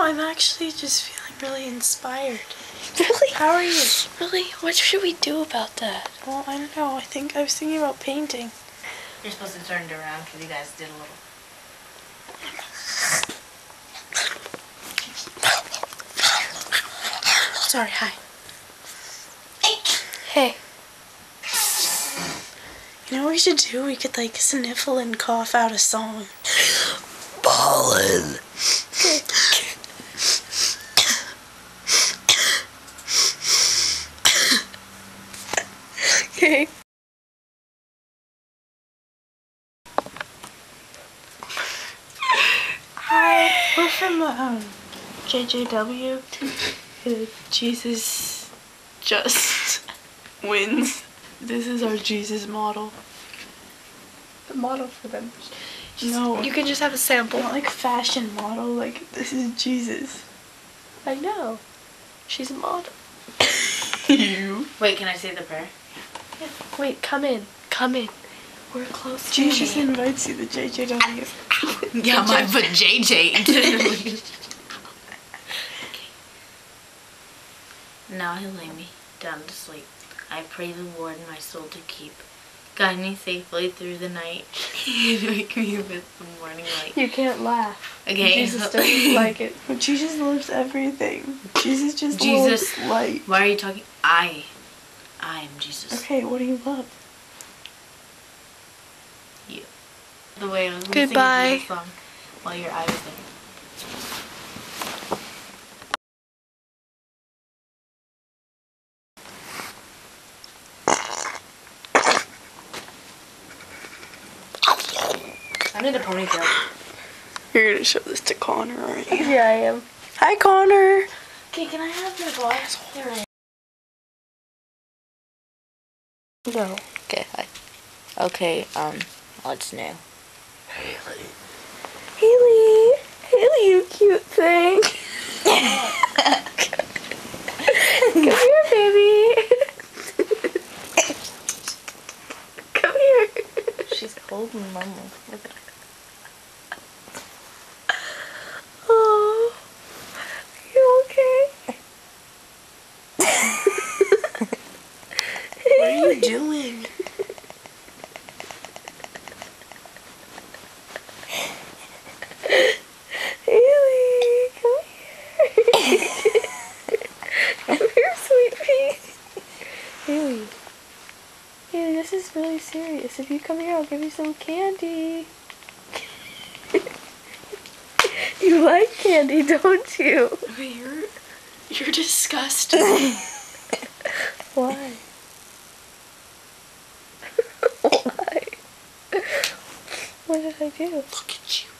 I'm actually just feeling really inspired. Really? How are you? Really? What should we do about that? Well, I don't know. I think I was thinking about painting. You're supposed to turn it around because you guys did a little. Sorry, hi. Hey. You know what we should do? We could like sniffle and cough out a song. Ballin'. Okay. Hi, we're from um, JJW. Uh, Jesus just wins. This is our Jesus model. The model for them. No, You can just have a sample. not like fashion model. Like this is Jesus. I know. She's a model. you. Wait, can I say the prayer? Wait, come in. Come in. We're close. Jesus family. invites you to JJW. Yeah, my but JJ. now he'll lay me down to sleep. I pray the Lord my soul to keep. Guide me safely through the night. and Wake me with the morning light. You can't laugh. Okay. Jesus doesn't like it. But Jesus loves everything. Jesus just Jesus- loves light. Why are you talking? I. I am Jesus. Okay, what do you love? You. The way I was listening Goodbye. to the song while your eye was there. I'm in a ponytail. You're gonna show this to Connor, aren't you? Yeah, I am. Hi, Connor. Okay, can I have my glass? No. Okay, hi. Okay, um, what's new? Haley. Haley. Haley, you cute thing. Come here, baby. Come here. She's holding mama. Look at her. Oh, you okay? What are you doing? Haley, come here. come here, sweet pea. Haley. Haley, this is really serious. If you come here, I'll give you some candy. you like candy, don't you? You're you're disgusting. Why? Why? What did I do? Look at you.